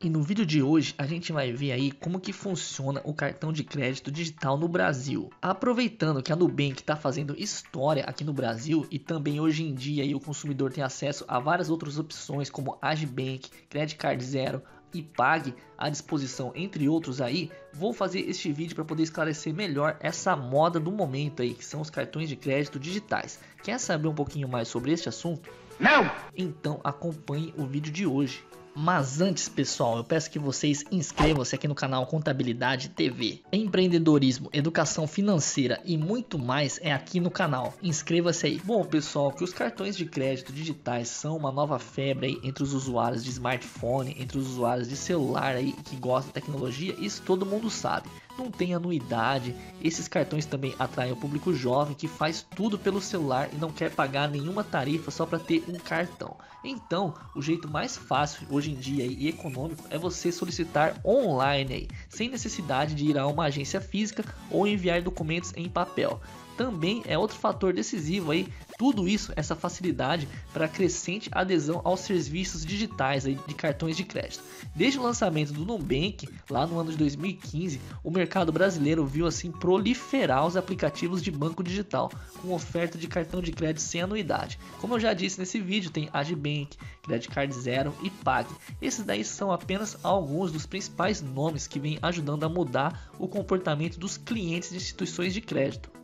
E no vídeo de hoje a gente vai ver aí como que funciona o cartão de crédito digital no Brasil. Aproveitando que a Nubank está fazendo história aqui no Brasil e também hoje em dia aí o consumidor tem acesso a várias outras opções como Agibank, Credit Card Zero, e Pag à disposição, entre outros aí, vou fazer este vídeo para poder esclarecer melhor essa moda do momento aí, que são os cartões de crédito digitais. Quer saber um pouquinho mais sobre este assunto? Não! Então acompanhe o vídeo de hoje. Mas antes, pessoal, eu peço que vocês inscrevam-se aqui no canal Contabilidade TV. Empreendedorismo, educação financeira e muito mais é aqui no canal. Inscreva-se aí. Bom, pessoal, que os cartões de crédito digitais são uma nova febre aí entre os usuários de smartphone, entre os usuários de celular aí que gostam de tecnologia, isso todo mundo sabe não tem anuidade. Esses cartões também atraem o público jovem que faz tudo pelo celular e não quer pagar nenhuma tarifa só para ter um cartão. Então, o jeito mais fácil hoje em dia e econômico é você solicitar online, aí, sem necessidade de ir a uma agência física ou enviar documentos em papel também é outro fator decisivo aí. Tudo isso, essa facilidade para crescente adesão aos serviços digitais de cartões de crédito. Desde o lançamento do Nubank, lá no ano de 2015, o mercado brasileiro viu assim proliferar os aplicativos de banco digital com oferta de cartão de crédito sem anuidade. Como eu já disse nesse vídeo, tem Agibank, Credit Card Zero e Pag. Esses daí são apenas alguns dos principais nomes que vêm ajudando a mudar o comportamento dos clientes de instituições de crédito.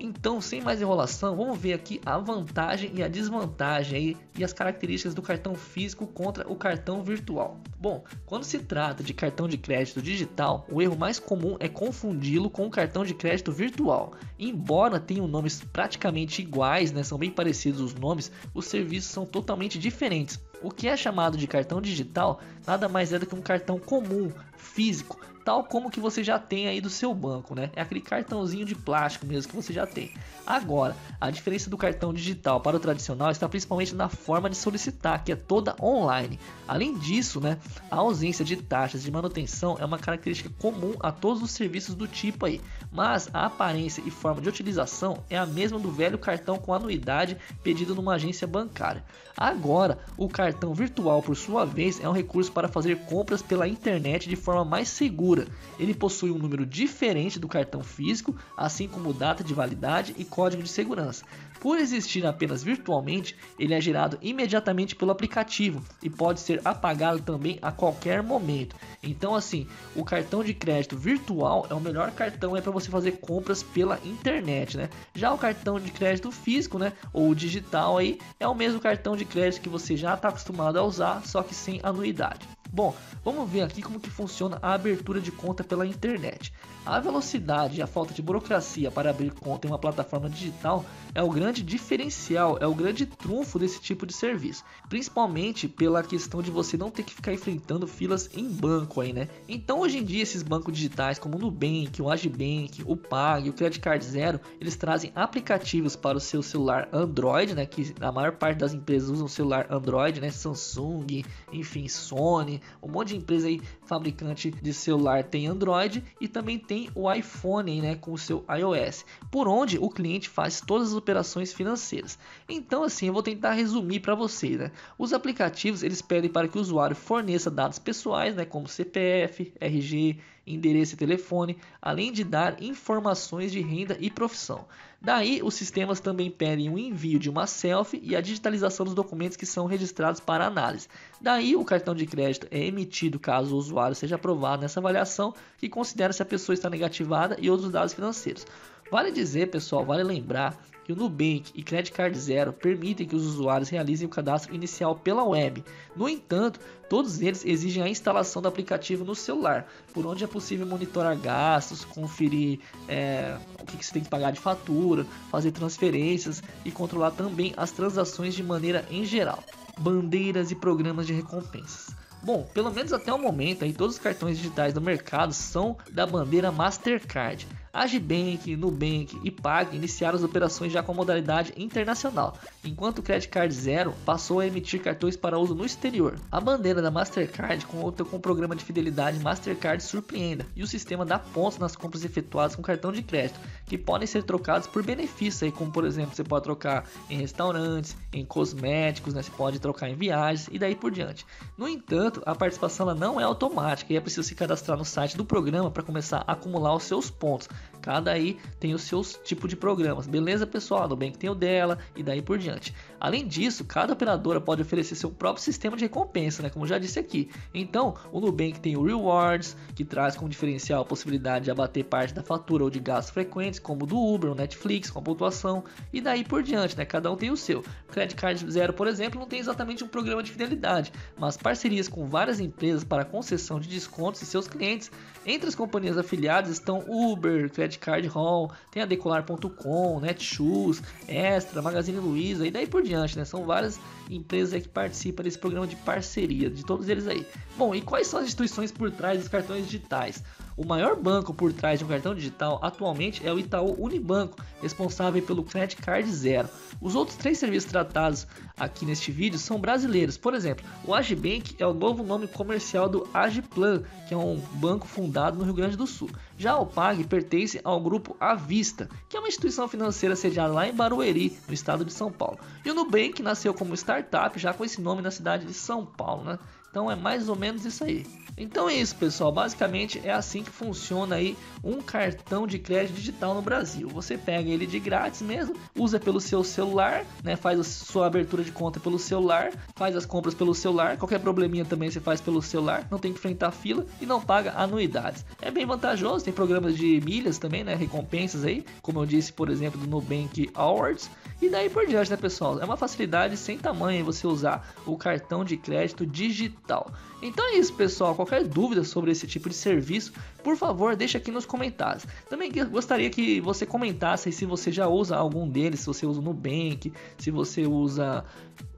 Então, sem mais enrolação, vamos ver aqui a vantagem e a desvantagem aí, e as características do cartão físico contra o cartão virtual. Bom, quando se trata de cartão de crédito digital, o erro mais comum é confundi-lo com o cartão de crédito virtual. Embora tenham nomes praticamente iguais, né, são bem parecidos os nomes, os serviços são totalmente diferentes. O que é chamado de cartão digital nada mais é do que um cartão comum, físico, tal como que você já tem aí do seu banco, né? É aquele cartãozinho de plástico mesmo que você já tem. Agora, a diferença do cartão digital para o tradicional está principalmente na forma de solicitar, que é toda online. Além disso, né, a ausência de taxas de manutenção é uma característica comum a todos os serviços do tipo aí, mas a aparência e forma de utilização é a mesma do velho cartão com anuidade pedido numa agência bancária. Agora, o cartão virtual, por sua vez, é um recurso para fazer compras pela internet de forma mais segura ele possui um número diferente do cartão físico, assim como data de validade e código de segurança. Por existir apenas virtualmente, ele é gerado imediatamente pelo aplicativo e pode ser apagado também a qualquer momento. Então, assim, o cartão de crédito virtual é o melhor cartão é para você fazer compras pela internet, né? Já o cartão de crédito físico, né, ou digital aí, é o mesmo cartão de crédito que você já está acostumado a usar, só que sem anuidade. Bom, vamos ver aqui como que funciona a abertura de conta pela internet. A velocidade e a falta de burocracia para abrir conta em uma plataforma digital é o grande diferencial, é o grande trunfo desse tipo de serviço. Principalmente pela questão de você não ter que ficar enfrentando filas em banco aí, né? Então hoje em dia esses bancos digitais como o Nubank, o Agibank, o Pag, o Credit Card Zero, eles trazem aplicativos para o seu celular Android, né? Que a maior parte das empresas usam celular Android, né? Samsung, enfim, Sony, um monte de empresa aí fabricante de celular tem Android e também tem o iPhone, né, com o seu iOS, por onde o cliente faz todas as operações financeiras. Então, assim, eu vou tentar resumir para você, né? Os aplicativos eles pedem para que o usuário forneça dados pessoais, né, como CPF, RG, endereço e telefone, além de dar informações de renda e profissão. Daí, os sistemas também pedem o envio de uma selfie e a digitalização dos documentos que são registrados para análise. Daí, o cartão de crédito é emitido caso o usuário seja aprovado nessa avaliação, que considera se a pessoa está negativada e outros dados financeiros. Vale dizer, pessoal, vale lembrar que o Nubank e Credit Card Zero permitem que os usuários realizem o cadastro inicial pela web. No entanto, todos eles exigem a instalação do aplicativo no celular, por onde é possível monitorar gastos, conferir é, o que você tem que pagar de fatura, fazer transferências e controlar também as transações de maneira em geral. Bandeiras e programas de recompensas. Bom, pelo menos até o momento aí todos os cartões digitais do mercado são da bandeira Mastercard. Agibank, Nubank e Pag iniciaram as operações já com modalidade internacional, enquanto o Credit Card Zero passou a emitir cartões para uso no exterior. A bandeira da Mastercard conta com o programa de fidelidade Mastercard Surpreenda e o sistema dá pontos nas compras efetuadas com cartão de crédito, que podem ser trocados por benefícios, aí, como por exemplo, você pode trocar em restaurantes, em cosméticos, né? você pode trocar em viagens e daí por diante. No entanto, a participação não é automática e é preciso se cadastrar no site do programa para começar a acumular os seus pontos. Cada aí tem os seus tipos de programas. Beleza, pessoal? A Nubank tem o dela e daí por diante. Além disso, cada operadora pode oferecer seu próprio sistema de recompensa, né? Como já disse aqui. Então, o Nubank tem o Rewards, que traz como diferencial a possibilidade de abater parte da fatura ou de gastos frequentes, como do Uber, o Netflix, com a pontuação e daí por diante, né? Cada um tem o seu. Credit Card Zero, por exemplo, não tem exatamente um programa de fidelidade, mas parcerias com várias empresas para concessão de descontos e seus clientes. Entre as companhias afiliadas estão Uber, Credit Card Hall, tem a Decolar.com, Netshoes, Extra, Magazine Luiza e daí por diante, né? São várias empresas que participam desse programa de parceria, de todos eles aí. Bom, e quais são as instituições por trás dos cartões digitais? O maior banco por trás de um cartão digital atualmente é o Itaú Unibanco, responsável pelo Credit Card Zero. Os outros três serviços tratados aqui neste vídeo são brasileiros. Por exemplo, o Agibank é o novo nome comercial do Agiplan, que é um banco fundado no Rio Grande do Sul. Já o Pag pertence ao grupo Avista, que é uma instituição financeira sediada lá em Barueri, no estado de São Paulo. E o Nubank nasceu como startup já com esse nome na cidade de São Paulo, né? Então é mais ou menos isso aí. Então é isso, pessoal. Basicamente é assim que funciona aí um cartão de crédito digital no Brasil. Você pega ele de grátis mesmo, usa pelo seu celular, né? Faz a sua abertura de conta pelo celular, faz as compras pelo celular. Qualquer probleminha também você faz pelo celular, não tem que enfrentar fila e não paga anuidades. É bem vantajoso, tem programas de milhas também, né? Recompensas aí, como eu disse, por exemplo, do Nubank Awards. E daí por diante, né, pessoal? É uma facilidade sem tamanho você usar o cartão de crédito digital. Então é isso, pessoal. Qualquer dúvida sobre esse tipo de serviço, por favor, deixe aqui nos comentários. Também gostaria que você comentasse se você já usa algum deles, se você usa o Nubank, se você usa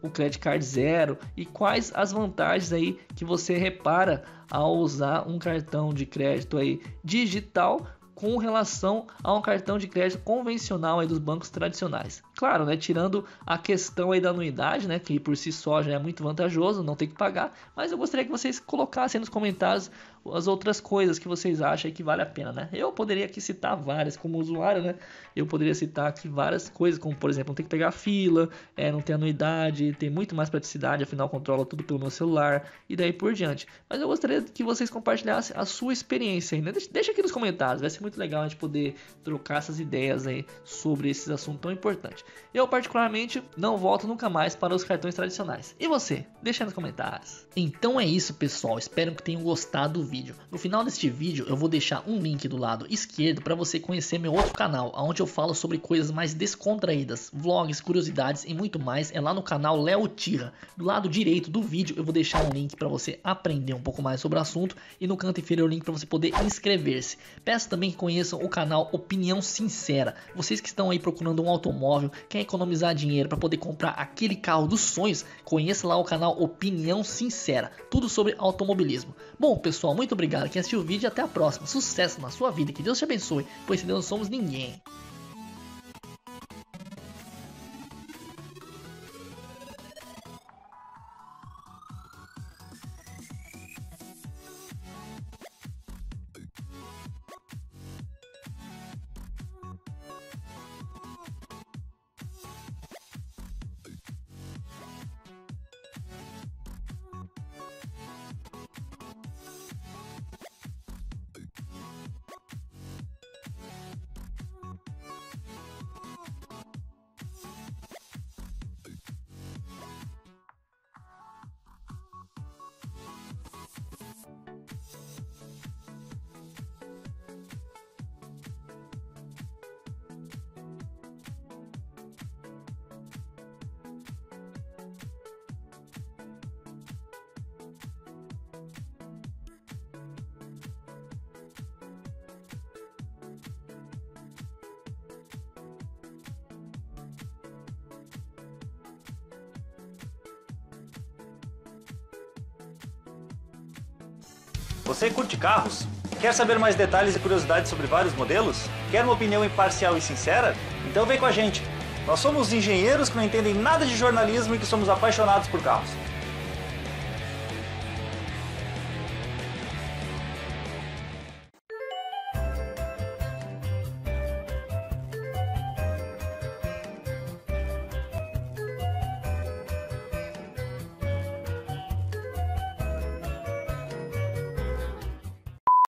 o Credit Card Zero e quais as vantagens aí que você repara ao usar um cartão de crédito aí digital com relação a um cartão de crédito convencional aí dos bancos tradicionais. Claro, né, tirando a questão aí da anuidade, né, que por si só já é muito vantajoso, não tem que pagar, mas eu gostaria que vocês colocassem nos comentários as outras coisas que vocês acham que vale a pena, né? Eu poderia aqui citar várias como usuário, né? Eu poderia citar aqui várias coisas, como por exemplo, não tem que pegar fila, é, não tem anuidade, tem muito mais praticidade, afinal controla tudo pelo meu celular e daí por diante. Mas eu gostaria que vocês compartilhassem a sua experiência né? Deixa aqui nos comentários, vai ser muito legal a gente poder trocar essas ideias aí sobre esses assuntos tão importantes. Eu particularmente não volto nunca mais para os cartões tradicionais. E você? Deixa nos comentários. Então é isso, pessoal. Espero que tenham gostado vídeo. No final deste vídeo eu vou deixar um link do lado esquerdo para você conhecer meu outro canal, onde eu falo sobre coisas mais descontraídas, vlogs, curiosidades e muito mais. É lá no canal Léo Tira. Do lado direito do vídeo eu vou deixar um link para você aprender um pouco mais sobre o assunto e no canto inferior o link para você poder inscrever-se. Peço também que conheçam o canal Opinião Sincera. Vocês que estão aí procurando um automóvel, quer economizar dinheiro para poder comprar aquele carro dos sonhos, conheça lá o canal Opinião Sincera. Tudo sobre automobilismo. Bom, pessoal, muito obrigado quem assistiu o vídeo e até a próxima. Sucesso na sua vida, que Deus te abençoe, pois se Deus não somos ninguém. Você curte carros? Quer saber mais detalhes e curiosidades sobre vários modelos? Quer uma opinião imparcial e sincera? Então vem com a gente. Nós somos engenheiros que não entendem nada de jornalismo e que somos apaixonados por carros.